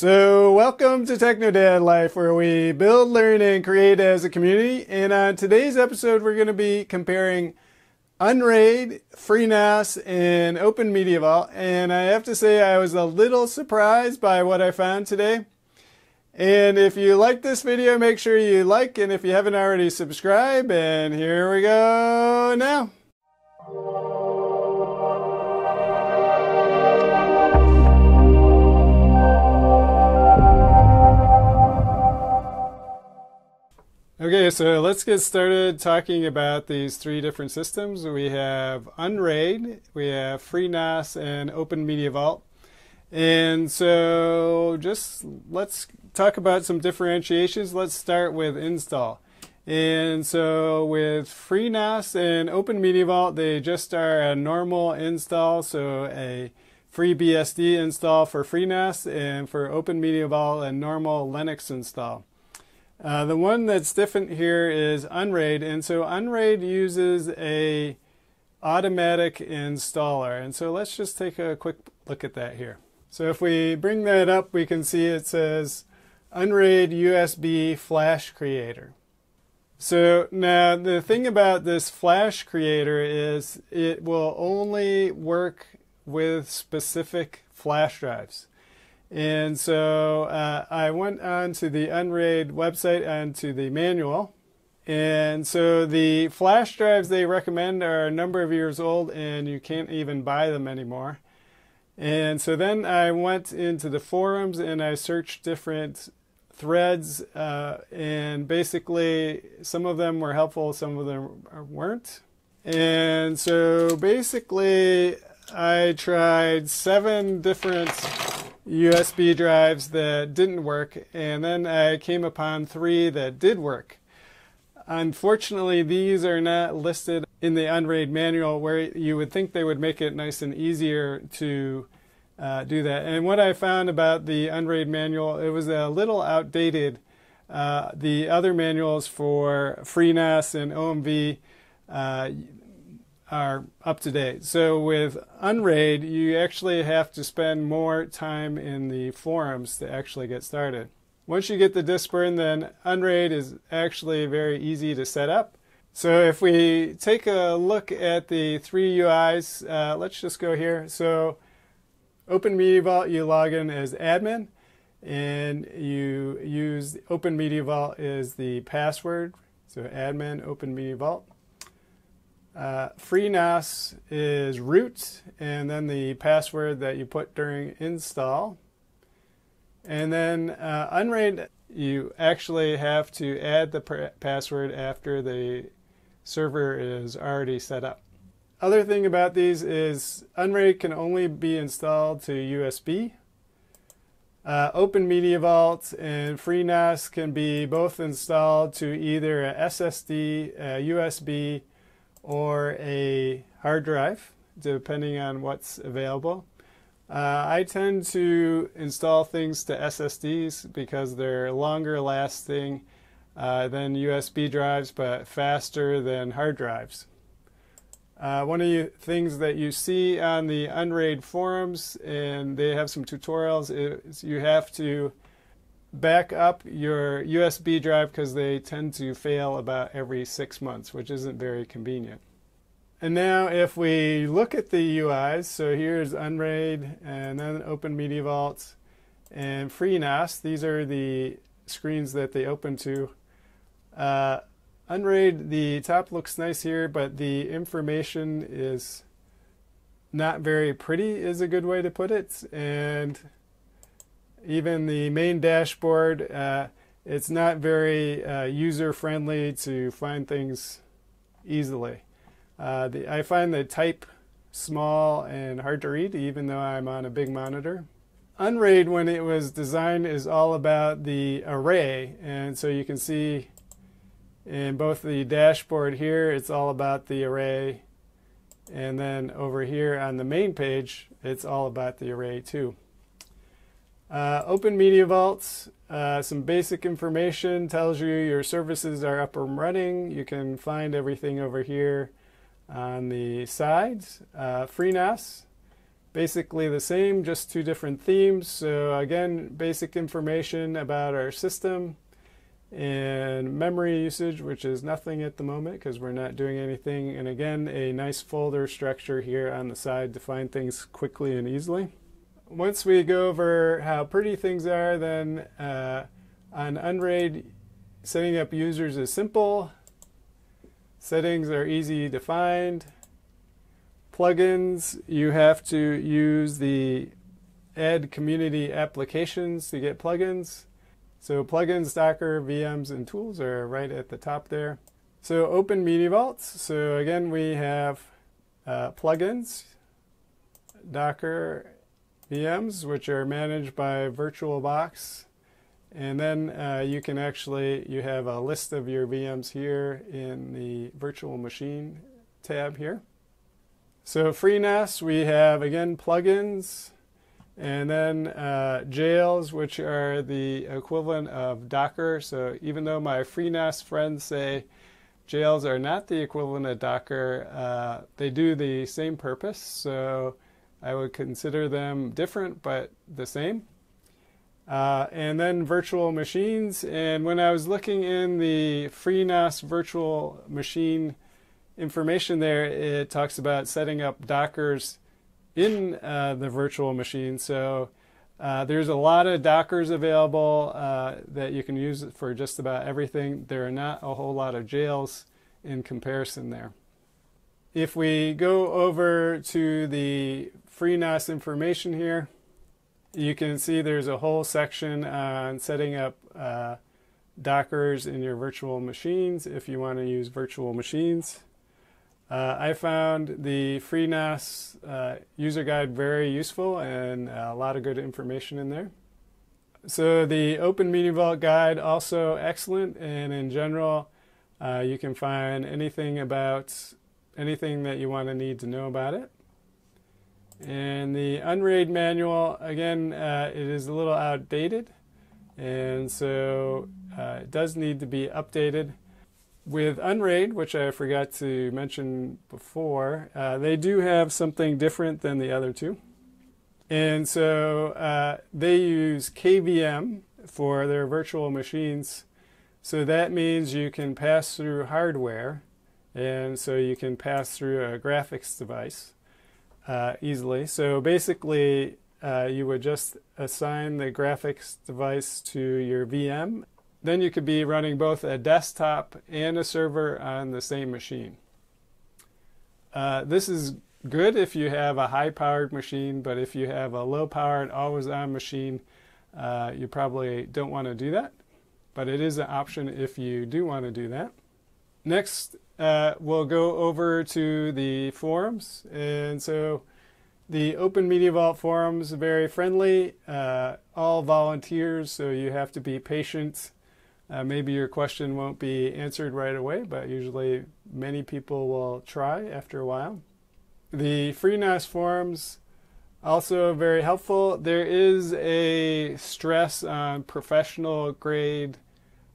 So, welcome to TechnoDad Life, where we build, learn, and create as a community. And on today's episode, we're going to be comparing Unraid, FreeNAS, and Open Media Vault. And I have to say, I was a little surprised by what I found today. And if you like this video, make sure you like, and if you haven't already, subscribe. And here we go now. Okay, so let's get started talking about these three different systems. We have Unraid, we have FreeNAS, and Open Media Vault. And so just let's talk about some differentiations. Let's start with install. And so with FreeNAS and Open Media Vault, they just are a normal install, so a FreeBSD install for FreeNAS, and for Open Media Vault, a normal Linux install. Uh, the one that's different here is Unraid, and so Unraid uses a automatic installer. And so let's just take a quick look at that here. So if we bring that up, we can see it says Unraid USB Flash Creator. So now the thing about this Flash Creator is it will only work with specific flash drives. And so uh, I went on to the Unraid website and to the manual. And so the flash drives they recommend are a number of years old and you can't even buy them anymore. And so then I went into the forums and I searched different threads, uh, and basically some of them were helpful, some of them weren't. And so basically, I tried seven different USB drives that didn't work, and then I came upon three that did work. Unfortunately, these are not listed in the Unraid manual where you would think they would make it nice and easier to uh, do that. And what I found about the Unraid manual, it was a little outdated. Uh, the other manuals for FreeNAS and OMV uh, are up to date. So with Unraid, you actually have to spend more time in the forums to actually get started. Once you get the disk burn, then Unraid is actually very easy to set up. So if we take a look at the three UIs, uh, let's just go here. So Open Media Vault, you log in as admin, and you use Open Media Vault as the password. So admin Open Media Vault. Uh, FreeNAS is root and then the password that you put during install. And then uh, Unraid, you actually have to add the password after the server is already set up. Other thing about these is Unraid can only be installed to USB. Uh, Open Media Vault and FreeNAS can be both installed to either a SSD, a USB, or a hard drive, depending on what's available. Uh, I tend to install things to SSDs because they're longer lasting uh, than USB drives, but faster than hard drives. Uh, one of the things that you see on the Unraid forums, and they have some tutorials, is you have to back up your USB drive because they tend to fail about every six months, which isn't very convenient. And now if we look at the UIs, so here's Unraid and then Open Media Vault and FreeNAS. These are the screens that they open to. Uh, Unraid, the top looks nice here, but the information is not very pretty is a good way to put it. And even the main dashboard, uh, it's not very uh, user friendly to find things easily. Uh, the, I find the type small and hard to read even though I'm on a big monitor. Unraid when it was designed is all about the array and so you can see in both the dashboard here it's all about the array and then over here on the main page it's all about the array too. Uh, Open Media Vault, uh, some basic information tells you your services are up and running. You can find everything over here on the sides. Uh, FreeNAS, basically the same, just two different themes. So again, basic information about our system and memory usage, which is nothing at the moment because we're not doing anything. And again, a nice folder structure here on the side to find things quickly and easily. Once we go over how pretty things are, then uh, on Unraid, setting up users is simple. Settings are easy to find. Plugins, you have to use the add community applications to get plugins. So plugins, Docker, VMs, and tools are right at the top there. So open Media Vaults. So again, we have uh, plugins, Docker, VMs, which are managed by VirtualBox. And then uh, you can actually, you have a list of your VMs here in the virtual machine tab here. So FreeNAS, we have again plugins, and then uh, jails, which are the equivalent of Docker. So even though my FreeNAS friends say jails are not the equivalent of Docker, uh, they do the same purpose. So I would consider them different but the same. Uh, and then virtual machines. And when I was looking in the FreeNAS virtual machine information there, it talks about setting up Dockers in uh, the virtual machine. So uh, there's a lot of Dockers available uh, that you can use for just about everything. There are not a whole lot of jails in comparison there. If we go over to the FreeNAS information here, you can see there's a whole section on setting up uh, Dockers in your virtual machines if you want to use virtual machines. Uh, I found the FreeNAS uh, user guide very useful and a lot of good information in there. So the Open Media Vault guide also excellent, and in general, uh, you can find anything about anything that you want to need to know about it. And the Unraid manual, again, uh, it is a little outdated, and so uh, it does need to be updated with Unraid, which I forgot to mention before, uh, they do have something different than the other two. And so uh, they use KVM for their virtual machines. So that means you can pass through hardware, and so you can pass through a graphics device uh, easily. So basically, uh, you would just assign the graphics device to your VM then you could be running both a desktop and a server on the same machine. Uh, this is good if you have a high powered machine, but if you have a low powered, always on machine, uh, you probably don't want to do that. But it is an option if you do want to do that. Next, uh, we'll go over to the forums. And so the Open Media Vault forums very friendly, uh, all volunteers, so you have to be patient uh, maybe your question won't be answered right away, but usually many people will try after a while. The FreeNAS forums also very helpful. There is a stress on professional grade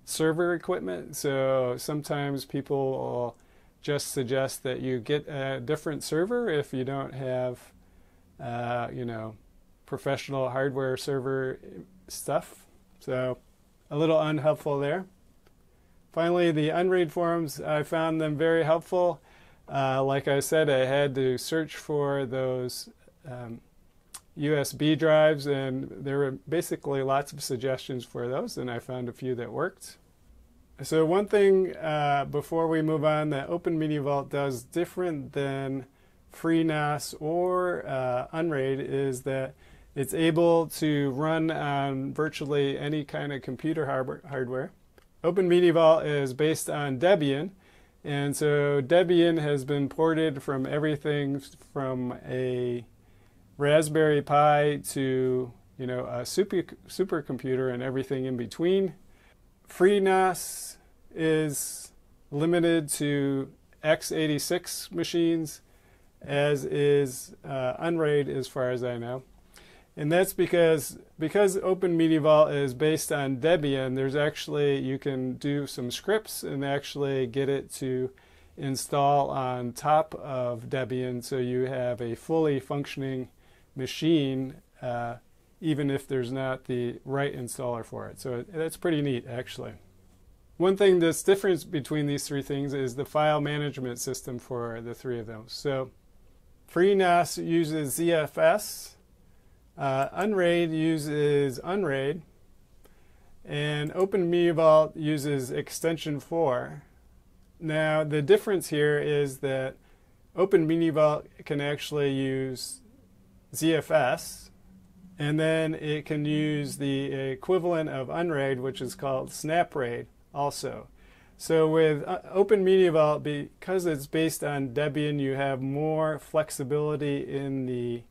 server equipment, so sometimes people will just suggest that you get a different server if you don't have, uh, you know, professional hardware server stuff. So a little unhelpful there. Finally, the Unraid forums, I found them very helpful. Uh, like I said, I had to search for those um, USB drives, and there were basically lots of suggestions for those, and I found a few that worked. So, one thing uh, before we move on that Open Media Vault does different than FreeNAS or uh, Unraid is that it's able to run on virtually any kind of computer hardware. Open Media Vault is based on Debian, and so Debian has been ported from everything from a Raspberry Pi to you know a super supercomputer and everything in between. FreeNAS is limited to x86 machines, as is uh, Unraid, as far as I know. And that's because because Open is based on Debian, there's actually you can do some scripts and actually get it to install on top of Debian so you have a fully functioning machine, uh, even if there's not the right installer for it. So that's pretty neat, actually. One thing that's different between these three things is the file management system for the three of them. So FreeNAS uses ZFS, uh, Unraid uses Unraid, and Open Media Vault uses extension 4. Now the difference here is that Open Media Vault can actually use ZFS, and then it can use the equivalent of Unraid, which is called SnapRaid also. So with uh, Open Media Vault, because it's based on Debian, you have more flexibility in the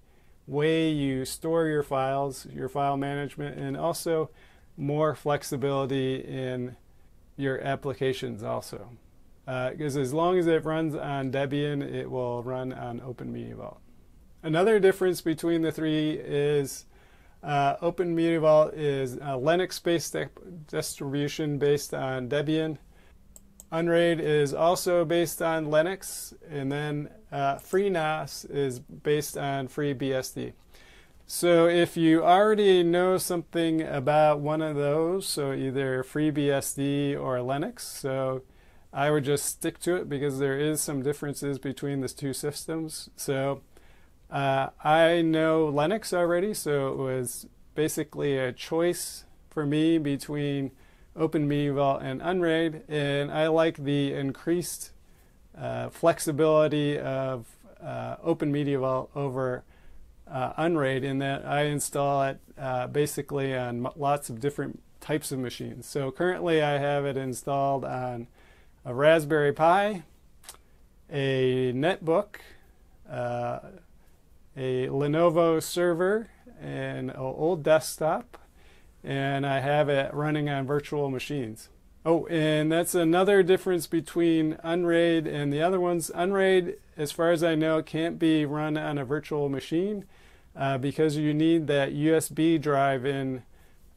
way you store your files, your file management, and also more flexibility in your applications also. Because uh, as long as it runs on Debian, it will run on Open Media Vault. Another difference between the three is uh, Open is a Linux-based distribution based on Debian. Unraid is also based on Linux, and then uh, FreeNAS is based on FreeBSD. So if you already know something about one of those, so either FreeBSD or Linux, so I would just stick to it because there is some differences between the two systems. So uh, I know Linux already, so it was basically a choice for me between Open Media Vault and Unraid, and I like the increased uh, flexibility of uh, Open Media Vault over uh, Unraid in that I install it uh, basically on lots of different types of machines. So currently I have it installed on a Raspberry Pi, a netbook, uh, a Lenovo server, and an old desktop, and I have it running on virtual machines. Oh, and that's another difference between Unraid and the other ones. Unraid, as far as I know, can't be run on a virtual machine uh, because you need that USB drive in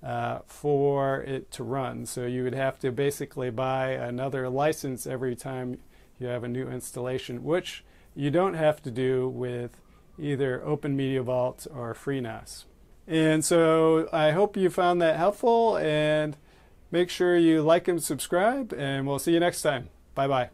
uh, for it to run. So you would have to basically buy another license every time you have a new installation, which you don't have to do with either Open Media Vault or FreeNAS. And so I hope you found that helpful and make sure you like and subscribe and we'll see you next time. Bye bye.